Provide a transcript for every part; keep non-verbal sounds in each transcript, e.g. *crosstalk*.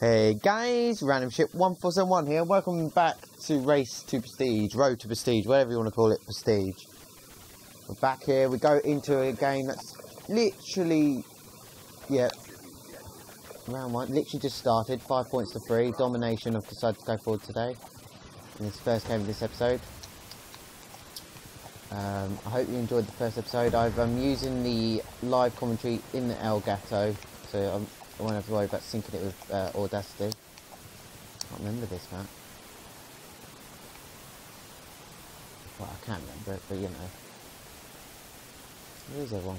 Hey guys, Random Shit 1471 here. Welcome back to Race to Prestige, Road to Prestige, whatever you want to call it, Prestige. We're back here. We go into a game that's literally, yeah, round one. Literally just started. Five points to three. Domination have decided to go forward today in this first game of this episode. Um, I hope you enjoyed the first episode. I've, I'm using the live commentary in the Elgato, so I'm, I won't have to worry about syncing it with uh, Audacity. can't remember this map. Well, I can't remember it, but you know. Where is everyone?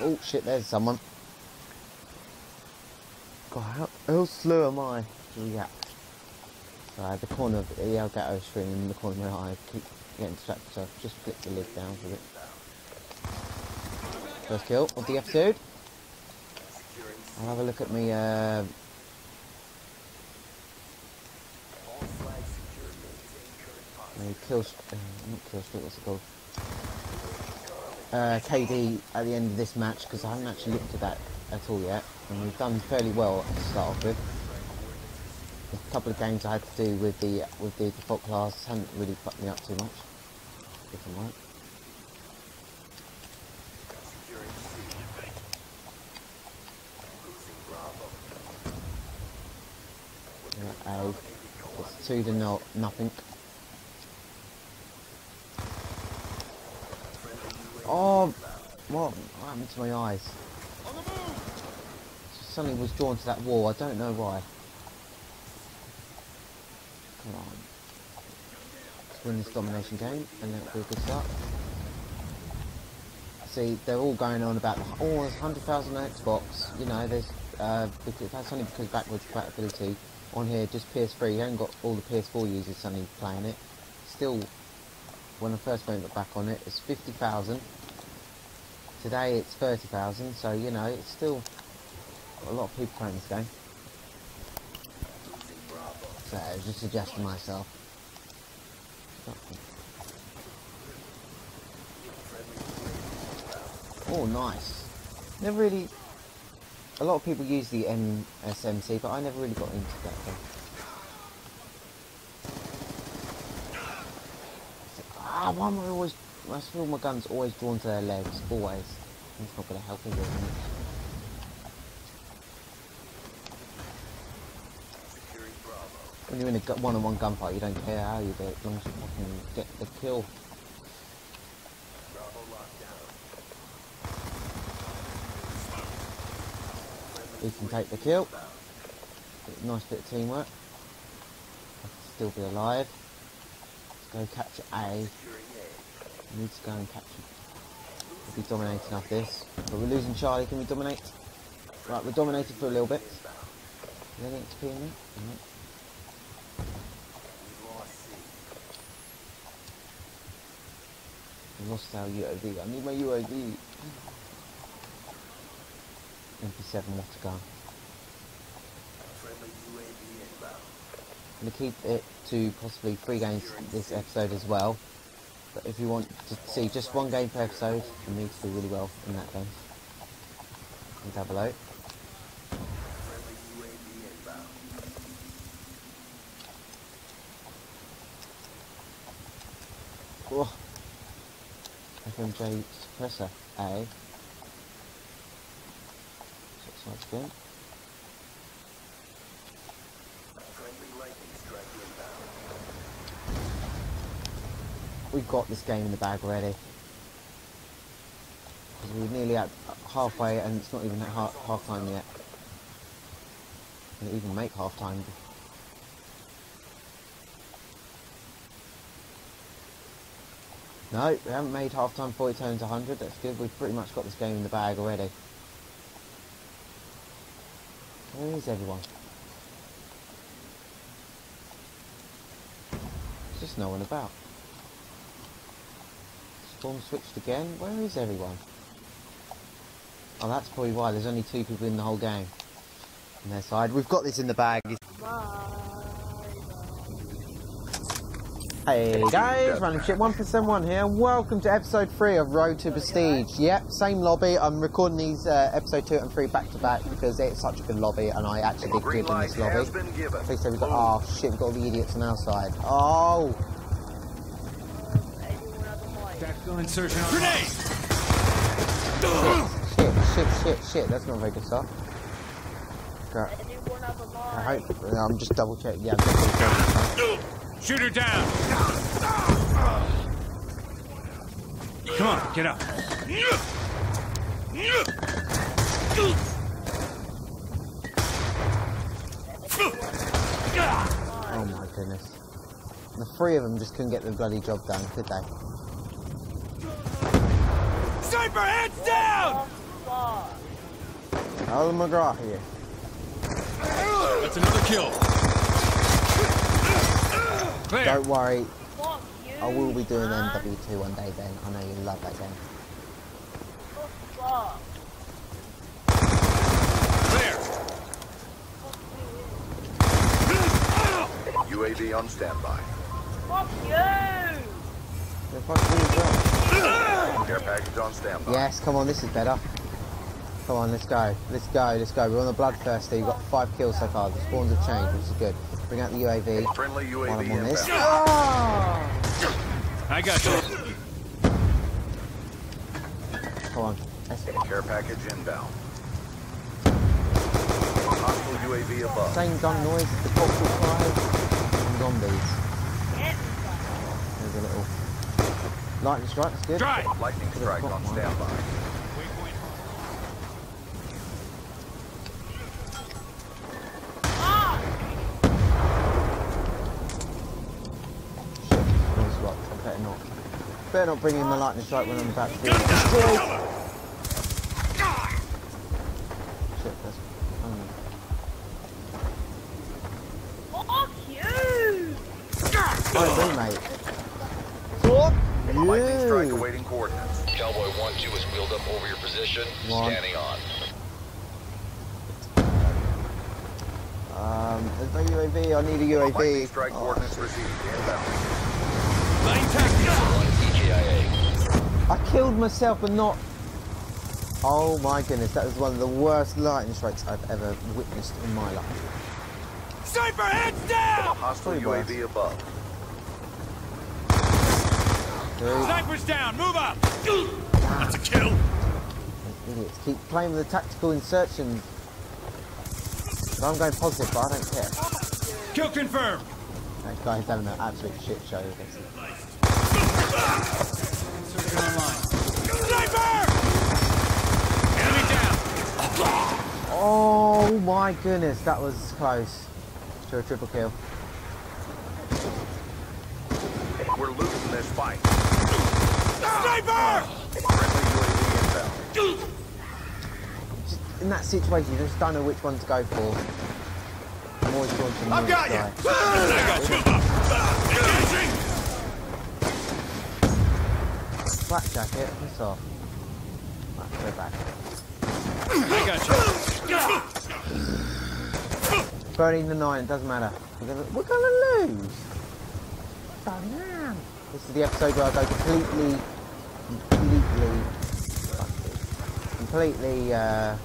Oh shit, there's someone. God, how, how slow am I to react? So the corner of the Elgato screen in the corner my eye keep getting distracted, so I've just flipped the lid down for it. First kill of the episode. I'll have a look at me, uh, my kill, uh, not kill what's it called? Uh, KD at the end of this match, because I haven't actually looked at that at all yet, and we've done fairly well to start off with. A couple of games I had to do with the with the default class haven't really fucked me up too much. If I'm right. Yeah, A. To no, nothing. Oh, what, happened to my eyes? Suddenly was drawn to that wall. I don't know why. Come on. Let's win this domination game, and that'll be a good start. See, they're all going on about oh, there's 100,000 on Xbox. You know, there's uh, because, that's only because backwards compatibility on here, just PS3. You haven't got all the PS4 users suddenly playing it. Still, when I first went back on it, it's 50,000. Today it's 30,000, so you know, it's still a lot of people playing this game. So I was just adjusting myself. Oh, nice. Never really. A lot of people use the MSMC, but I never really got into that thing. Ah, why am I always? I feel my guns always drawn to their legs. Always. It's not going to help much. When you're in a one-on-one gunfight, you don't care how you do it, as long as you fucking get the kill. We can take the kill. Nice bit of teamwork. Still be alive. Let's go capture A. Need to go and capture. We'll be dominating off this. But we're losing Charlie. Can we dominate? Right, we're dominated for a little bit. Is there XP in there? No. I lost our UAV. I need my UAV. MP7 water gun. I'm going to keep it to possibly three games this episode as well. But if you want to see just one game per episode, you need to do really well in that game. And Down below. Oh. FMJ suppressor A. sides again. We've got this game in the bag already. Because we're nearly at halfway and it's not even at half, time yet. Didn't even make half time. No, we haven't made half time 40 turns 100. That's good. We've pretty much got this game in the bag already. Where is everyone? There's just no one about. Storm switched again. Where is everyone? Oh, that's probably why. There's only two people in the whole game. On their side. We've got this in the bag. Hey guys, Running Ship 171 here, and welcome to episode 3 of Road to Prestige. Yep, same lobby. I'm recording these uh, episode 2 and 3 back to back because it's such a good lobby and I actually did good in this lobby. Please say we've got, oh shit, we've got all the idiots on our side. Oh! Tactical insertion on Grenade! Shit, shit, shit, shit, that's not a very good start. Crap. I hope, I'm just double checking, yeah, I'm just double checking. Shoot her down! Come on, get up. Oh my goodness. The three of them just couldn't get the bloody job done, could they? Sniper, heads down! Alan McGraw here. That's another kill. Clear. Don't worry, I will be doing man. MW2 one day, then. I know you love that game. Fuck. Clear. UAV on standby. Fuck you. Yeah, fuck you as. Care package on standby. Yes, come on, this is better. Come on, let's go. Let's go, let's go. We're on the bloodthirsty. We've got five kills so far. The spawns have changed, which is good. Bring out the UAV. Friendly While UAV I'm on this. inbound. Oh! I got you. Come on. Let's Care package inbound. Hostile UAV above. Same gun noise as the cultural cry and zombies. There's a little lightning strike, that's good. Drive. Lightning strike on standby. Better not bring in my lightning strike when I'm about to be destroyed. Shit, that's. Um, Fuck you. I agree, mate. Fuck Lightning strike awaiting coordinates. Cowboy 1-2 is wheeled up over your position. One. Scanning on. Um, there's no UAV. I need a Lightning UAV. strike Oh, coordinates received. Inbound. Line killed myself and not. Oh my goodness, that was one of the worst lightning strikes I've ever witnessed in my life. Sniper, heads down! Hostile Pretty worse. UAV above. Dude, Sniper's down, move up! That's a kill. idiots keep playing with the tactical insertion. So I'm going positive, but I don't care. Kill confirmed. That guy's having an absolute shit show online. Sniper! Enemy down. Oh my goodness, that was close to a triple kill. We're losing this fight. Sniper! Friendly UAV inbound. Just in that situation, you just don't know which one to go for. I'm always going to I've got you. I got you. Engaging. Black jacket, piss off. Right, go back. I got you. Burning the nine, it doesn't matter. We're gonna, we're gonna lose. Damn. This is the episode where I go completely, completely, completely uh.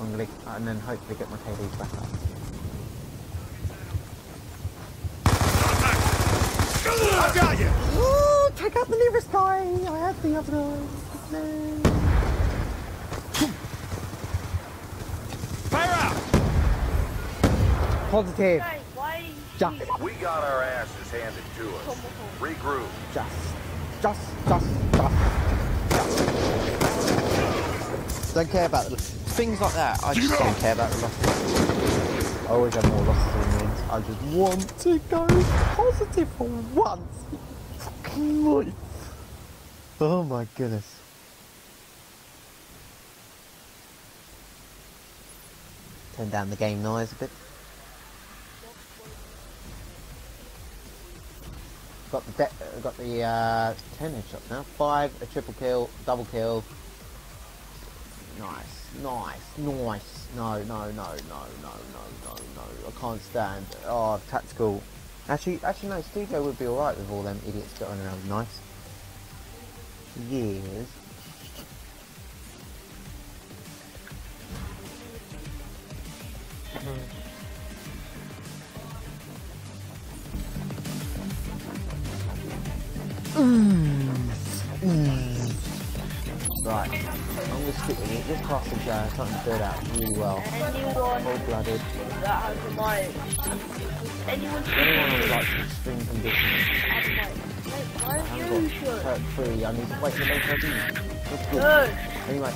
I'm gonna, and then hopefully get my KDs back up. I got you. Oh, take out the nearest guy. I have the other guy. Fire out. Positive. Hey, why? Just, We got our asses handed to us. Regroup. just, just, just, just. Don't care about the things like that. I just don't care about the losses. I always have more losses than wins. I just want to go positive for once. Fucking life. Oh my goodness. Turn down the game noise a bit. Got the uh, got the uh, ten headshots now. Five, a triple kill, double kill. nice, nice, nice. No, no, no, no, no, no, no, no. I can't stand. Oh, tactical. Actually, actually, no. Studio would be alright with all them idiots going around. Nice. Yes. Mm. Mm. Right, I'm gonna stick with it. This class is uh, starting to build out really well. Anyone Cold blooded. that has a mic. Anyone Anyone who likes extreme conditions. has a mic. Wait, why haven't you should? perk free. I need to wait for the ID. That's good. Good, Anyway,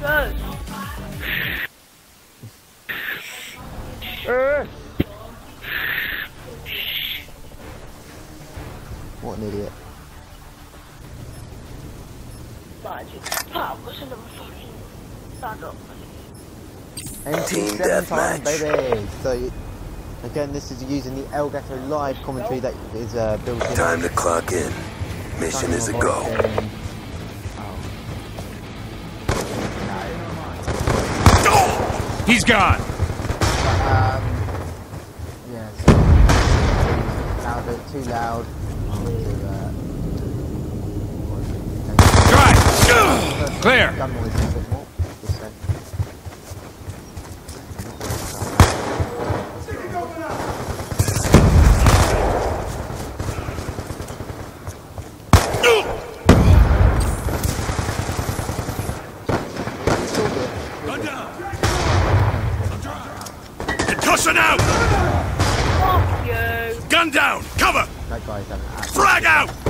good. what an idiot. And fucking stand up. NT seven time, baby. So again, this is using the Elgato live commentary that is uh, built in. Time to clock in. Mission is a go. He's gone. Um, yeah, so louder, too loud. To, uh, Drive. Clear. gun noise a bit more. Just say. It's all good. Gun down. Concussion out. Fuck. Gun down. Cover. That guy's done it. Frag out.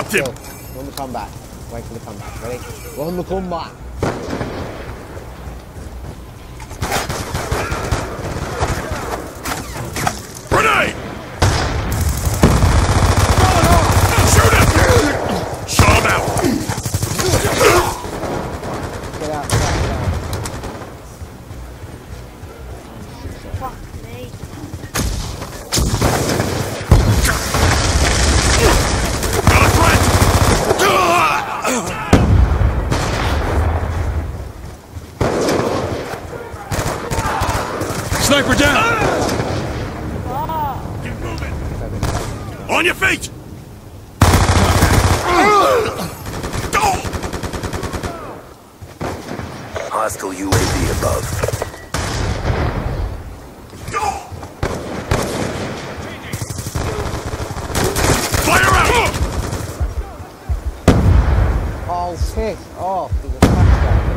Dropped him. Go. We're on the comeback. Wait for the comeback. Ready? We're on the comeback. Grenade! Shoot him! Shut him out! Get out, get out, get out. fuck me. Got a threat! Sniper down! Ah, Get moving! On your feet! Hostile UAV above. Fire out! Oh, piss off. There's a touchdown.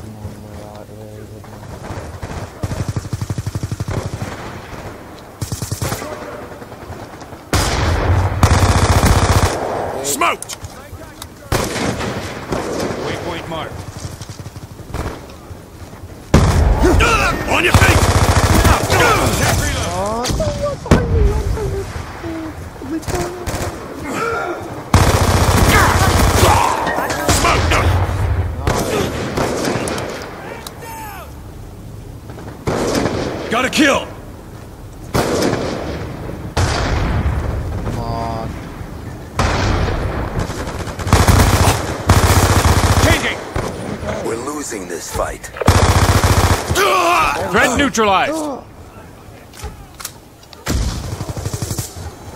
Come on, we're out there, isn't it? Smoked! Waypoint marked. On your feet! Smoked! Got a kill! Come on. Changing! We're losing this fight. Threat oh. neutralized!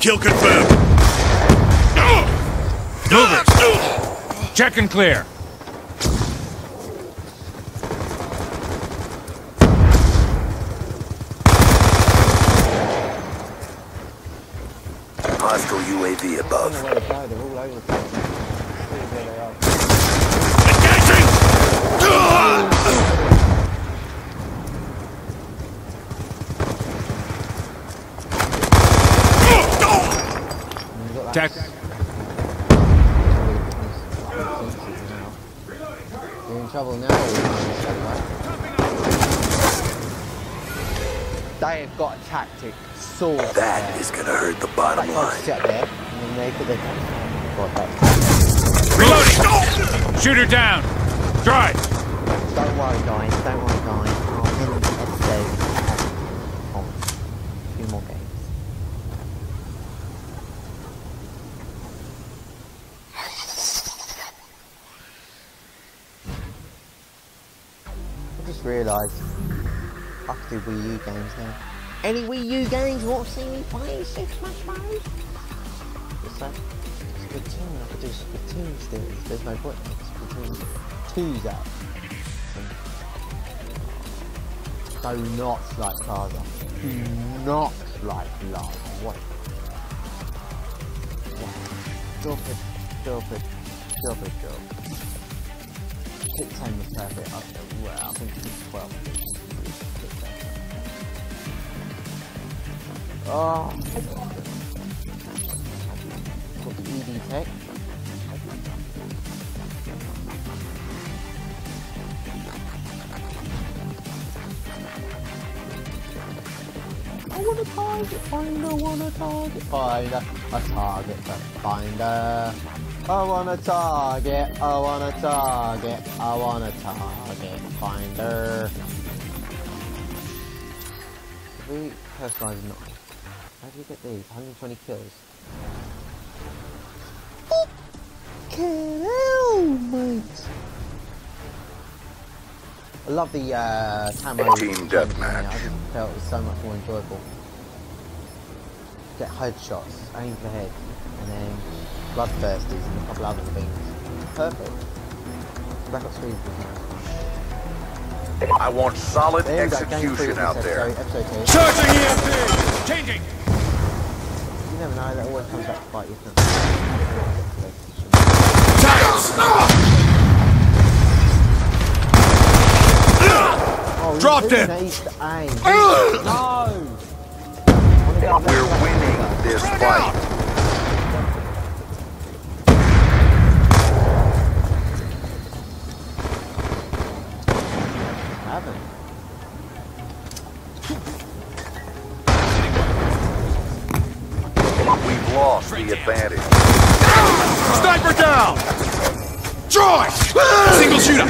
Kill confirmed! Movers! Check and clear. UAV I above. don't know where to go. They're all over the place. See where they are. Engaging! And you've got that Tech. You're in trouble now. They have got a tactic source. That there. is gonna hurt the bottom can't line. And they that's. Reloading! Shooter down! Drive! Don't worry, guys. Don't worry, guys. I'll end the episode. Oh, a few more games. I just realised I could do Wii U games now. Any Wii U games want to see me play Super Smash? It's Splatoon. I could do Splatoon still. There's no point. Splatoon 2's out. Do not like Plaza. Do not like Lava. What? Stupid, stupid, stupid joke. Hit time was perfect. I, well, I think it was 12. Oh. ED tech. I want a target finder, want a target finder, a target finder. I want a target, I want a target, I want a target finder. We personalise nine, how do you get these? 120 kills. Fucking hell, mate! I love the uh, camo. Team deathmatch. I just felt it was so much more enjoyable. Get headshots, aim for the head, and then bloodthirsties and a couple other things. Perfect. Black Ops 3 was nice. I want solid There we go, game three execution out there. episode, episode two. Charging EMP! Changing! You never know, that always comes back to bite you. Dropped it. no! We're winning this fight. We've lost the advantage. Sniper down! Drive! Single shooter!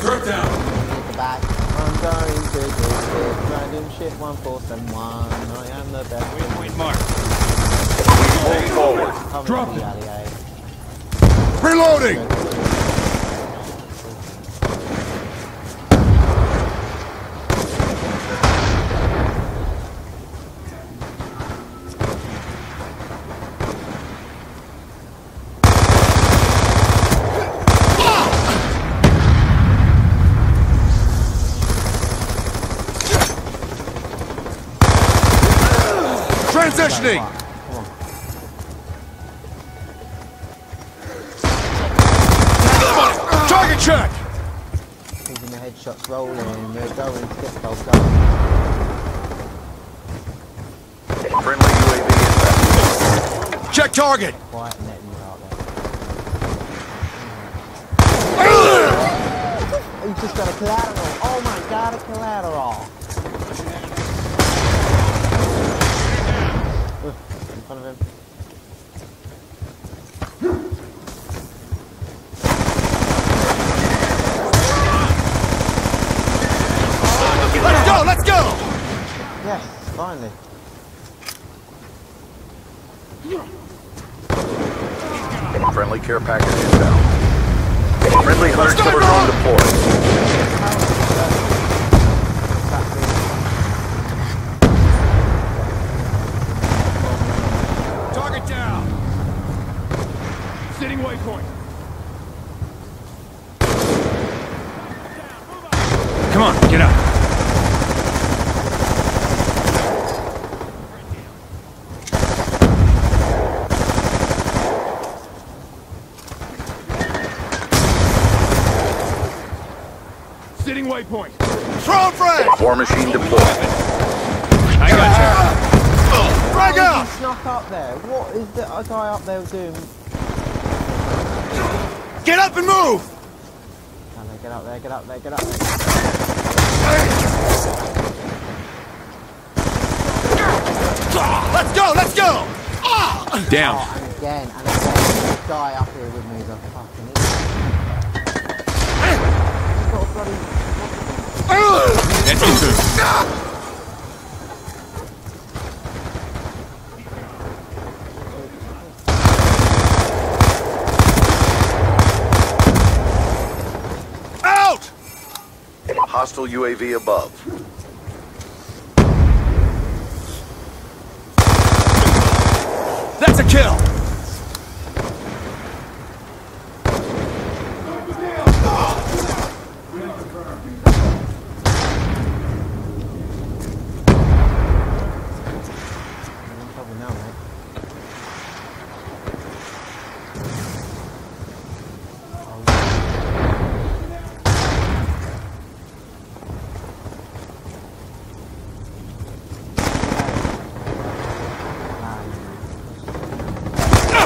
Group down! back. I'm going to do this random shit 1471. I am the best. Waypoint mark. Move forward. Drop it. Reloading! Transitioning! Come on. Target check! Keeping the headshots rolling. We're going to get the gold done. Friendly UAV inbound. Check target! Quiet net you out there. *laughs* He's just got a collateral. Oh my god, a collateral. Front of him. Let's go, let's go! Yes, finally. Friendly care package inbound. Friendly hunter killer drone deployed. Sitting waypoint. Come on, get up. Sitting waypoint. Throw frag! War machine deployed. I got you. Frag out! Snuck up there. What is the guy up there doing? Get up and move! Can they get up there? Get up there! Get up there! Let's go, let's go! you. Down. Oh, and again, and again, this guy up here with me is a fucking idiot. He's got a bloody... That's confirmed. Out! Hostile UAV above. That's a kill! I'm in trouble now, mate.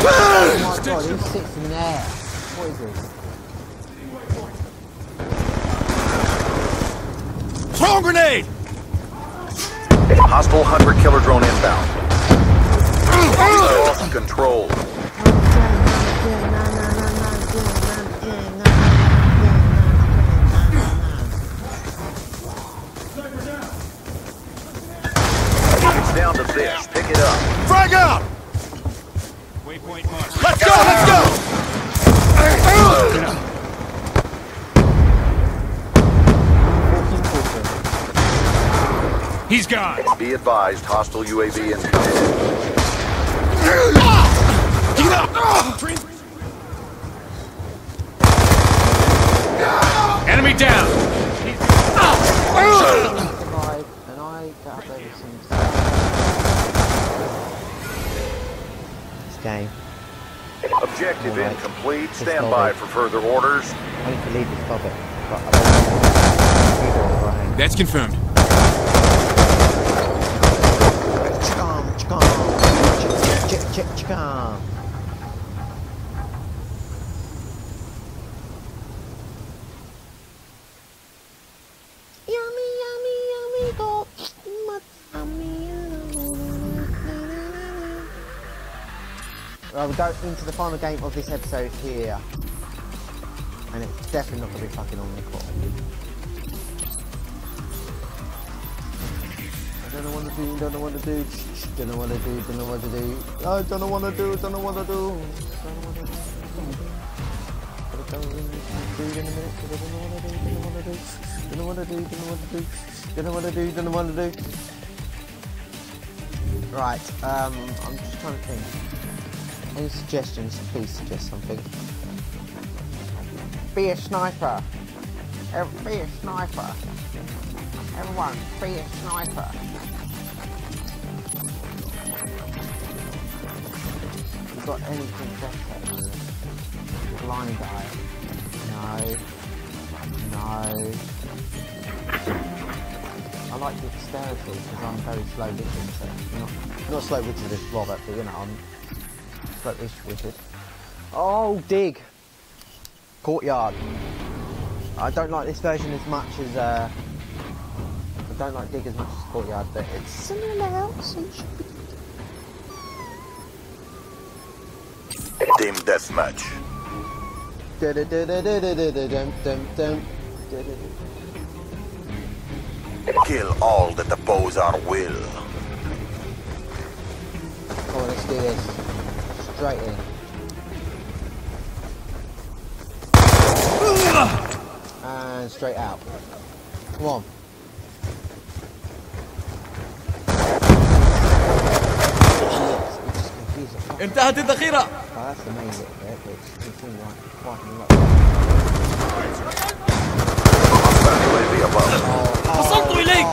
Oh my god, who sits in there? What is this? Throw grenade! Hostile hunter killer drone inbound. Control. It's down to this. Pick it up. Frag out! Waypoint marked. Let's go, let's go! He's gone. Be advised, hostile UAV incoming. Get up! Enemy down. And I got up there This game. Objective Alright. incomplete. Stand by go. for further orders. I need to leave this topic. But I don't want to That's confirmed. Chicum, chicum, chick, Right, we go into the final game of this episode here. And it's definitely not going to be fucking on record. I don't know what to do, don't know what to do, don't know what to do, don't know what to do. I don't know what to do, I don't know what to do, don't know what to do. Don't know what to do, don't know what to do. Don't know what to do, don't know what to do. Right, um, I'm just trying to think. Any suggestions? Please suggest something. Be a sniper. Be a sniper. Everyone, be a sniper. You got anything better? Blind eye. No. No. I like the dexterity because I'm very slow witted. So not, not slow witted as Robert, but you know, I'm slow-ish witted. Oh, dig! Courtyard. I don't like this version as much as uh, I don't like Dig as much as Courtyard, but it's similar else. It should be Team deathmatch. Kill all that oppose our will. On, let's do this. right in. And straight out. Come on. انتهت الذخيرة. وصلت إليك.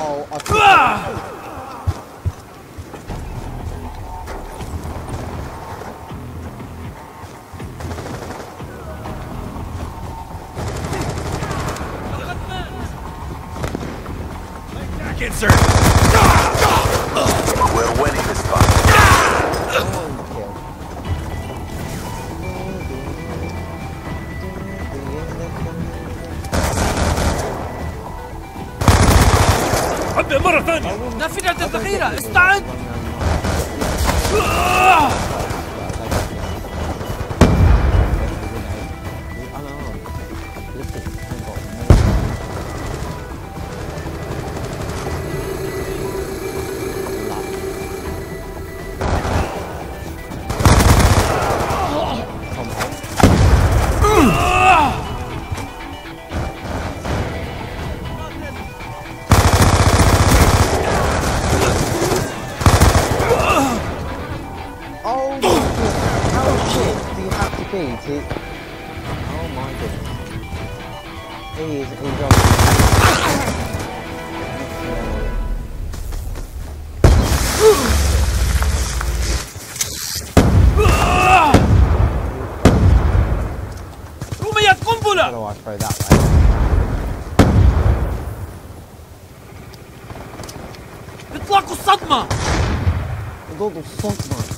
单 إطلاق الصدمة Google صدمة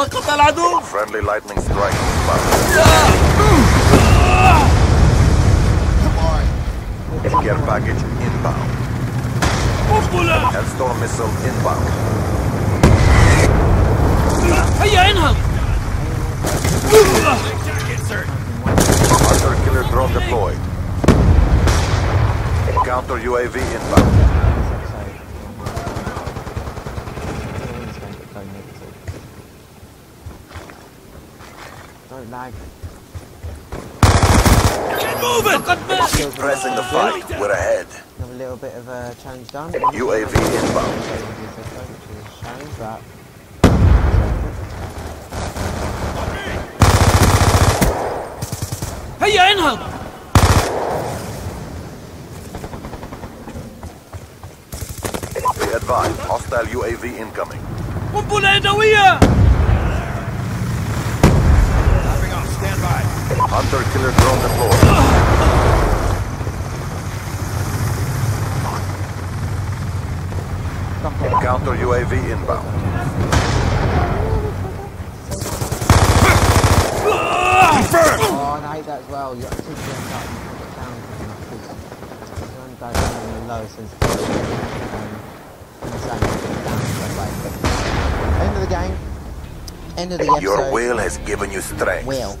سقط العدو Friendly lightning strike inbound. Care package inbound. قنبلة Hellstorm missile inbound. هيا انهض Hunter killer drone deployed. Counter UAV inbound. Don't lag. فقد مات Kills are Pressing the good. fight. We're ahead. Have a little bit of a challenge done. UAV inbound. Which is a shame, but هيا انهض Be advised. Hostile UAV incoming. قنبلة يدوية Hunter killer drone deployed. Counter UAV inbound. Oh, and I hate that as well. You have to going up and put it down because you only go down on the lower sensitivity. Um, and so you put it down. End of the game. End of the episode. Your will has given you strength. Will.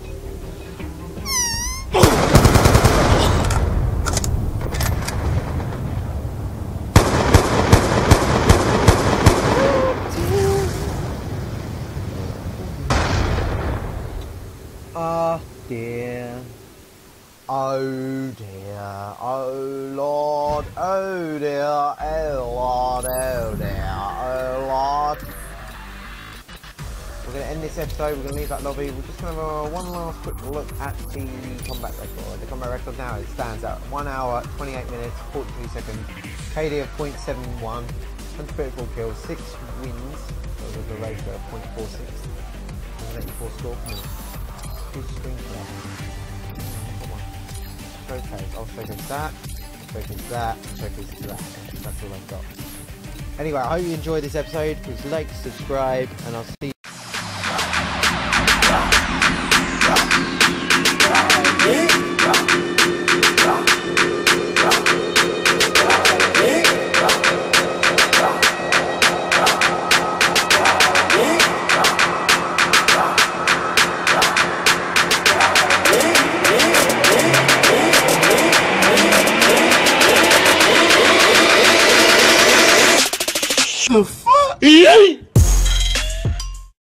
Episode. We're going to leave that lobby. We're just going to have a one last quick look at the combat record. The combat record now it stands at 1 hour, 28 minutes, 42 seconds. KD of 0.71, 134 kills, 6 wins. So with a ratio of 0.46. And 84 score. Showcase. I'll showcase that. Showcase that. Showcase that. That's all I've got. Anyway, I hope you enjoyed this episode. Please like, subscribe, and I'll see you.